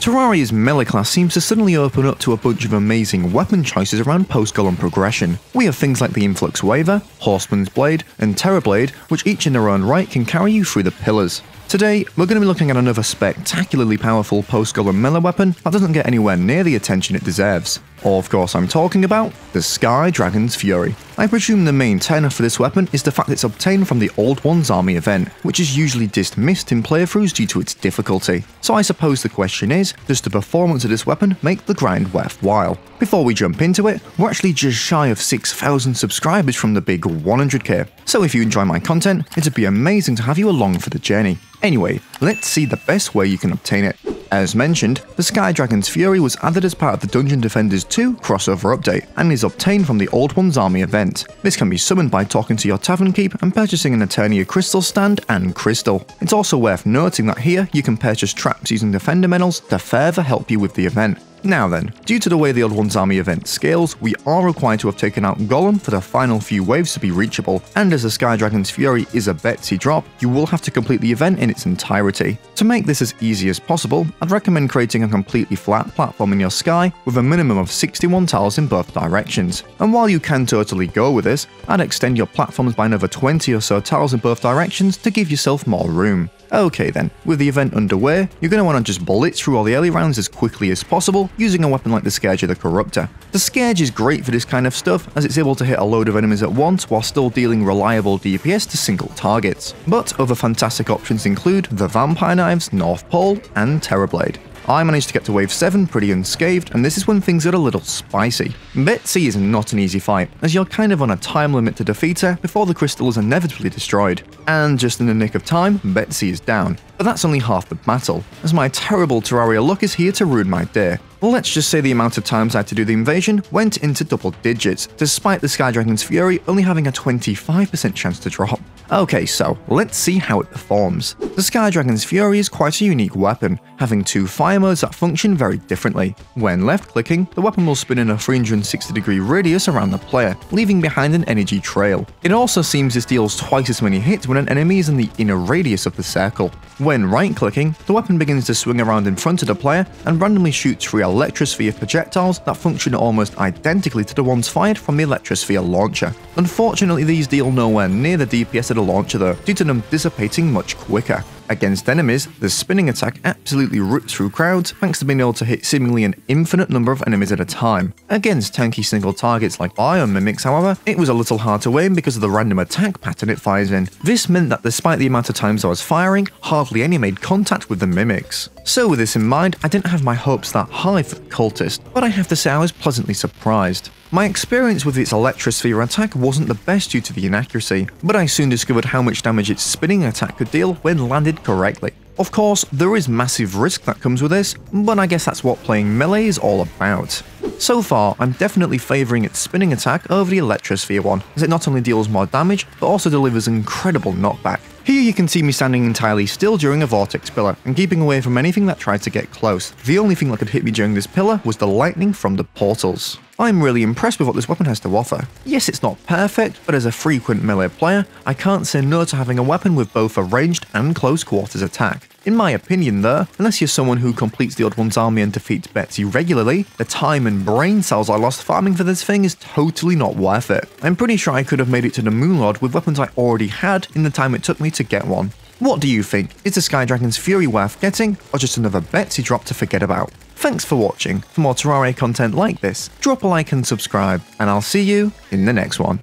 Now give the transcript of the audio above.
Terraria's melee class seems to suddenly open up to a bunch of amazing weapon choices around post-golem progression. We have things like the Influx Waver, Horseman's Blade, and Terrorblade, which each in their own right can carry you through the pillars. Today, we're going to be looking at another spectacularly powerful post-golem melee weapon that doesn't get anywhere near the attention it deserves. Of course I'm talking about the Sky Dragon's Fury. I presume the main tenor for this weapon is the fact it's obtained from the Old Ones Army event, which is usually dismissed in playthroughs due to its difficulty. So I suppose the question is, does the performance of this weapon make the grind worthwhile? Before we jump into it, we're actually just shy of 6,000 subscribers from the big 100k, so if you enjoy my content, it'd be amazing to have you along for the journey. Anyway, let's see the best way you can obtain it. As mentioned, the Sky Dragon's Fury was added as part of the Dungeon Defenders 2 crossover update and is obtained from the Old Ones Army event. This can be summoned by talking to your Tavern Keep and purchasing an Eternia Crystal stand and crystal. It's also worth noting that here you can purchase traps using Defender medals to further help you with the event. Now then, due to the way the Old Ones Army event scales, we are required to have taken out Golem for the final few waves to be reachable, and as the Sky Dragon's Fury is a Betsy drop, you will have to complete the event in its entirety. To make this as easy as possible, I'd recommend creating a completely flat platform in your sky with a minimum of 61 tiles in both directions. And while you can totally go with this, I'd extend your platforms by another 20 or so tiles in both directions to give yourself more room. Okay then, with the event underway, you're going to want to just blitz through all the early rounds as quickly as possible using a weapon like the Scourge of the Corruptor. The Scourge is great for this kind of stuff as it's able to hit a load of enemies at once while still dealing reliable DPS to single targets. But other fantastic options include the Vampire Knives, North Pole, and Terrorblade. I managed to get to wave 7 pretty unscathed, and this is when things get a little spicy. Betsy is not an easy fight, as you're kind of on a time limit to defeat her before the crystal is inevitably destroyed. And just in the nick of time, Betsy is down. But that's only half the battle, as my terrible Terraria luck is here to ruin my day. Let's just say the amount of times I had to do the invasion went into double digits, despite the Sky Dragon's Fury only having a 25% chance to drop. Okay, so let's see how it performs. The Sky Dragon's Fury is quite a unique weapon, having two fire modes that function very differently. When left clicking, the weapon will spin in a 360 degree radius around the player, leaving behind an energy trail. It also seems this deals twice as many hits when an enemy is in the inner radius of the circle. When right clicking, the weapon begins to swing around in front of the player and randomly shoots three electrosphere projectiles that function almost identically to the ones fired from the electrosphere launcher. Unfortunately, these deal nowhere near the DPS the launcher though, due to them dissipating much quicker. Against enemies, the spinning attack absolutely rips through crowds thanks to being able to hit seemingly an infinite number of enemies at a time. Against tanky single targets like Biome Mimics, however, it was a little hard to aim because of the random attack pattern it fires in. This meant that despite the amount of times I was firing, hardly any made contact with the mimics. So with this in mind, I didn't have my hopes that high for the cultist, but I have to say I was pleasantly surprised. My experience with its Electrosphere attack wasn't the best due to the inaccuracy, but I soon discovered how much damage its spinning attack could deal when landed correctly. Of course, there is massive risk that comes with this, but I guess that's what playing melee is all about. So far, I'm definitely favouring its spinning attack over the Electrosphere one, as it not only deals more damage, but also delivers incredible knockback. You can see me standing entirely still during a vortex pillar and keeping away from anything that tried to get close. The only thing that could hit me during this pillar was the lightning from the portals. I'm really impressed with what this weapon has to offer. Yes, it's not perfect, but as a frequent melee player, I can't say no to having a weapon with both a ranged and close quarters attack. In my opinion though, unless you're someone who completes the Old Ones army and defeats Betsy regularly, the time and brain cells I lost farming for this thing is totally not worth it. I'm pretty sure I could have made it to the Moonlord with weapons I already had in the time it took me to get one. What do you think? Is the Sky Dragon's Fury worth getting, or just another Betsy drop to forget about? Thanks for watching. For more Terraria content like this, drop a like and subscribe, and I'll see you in the next one.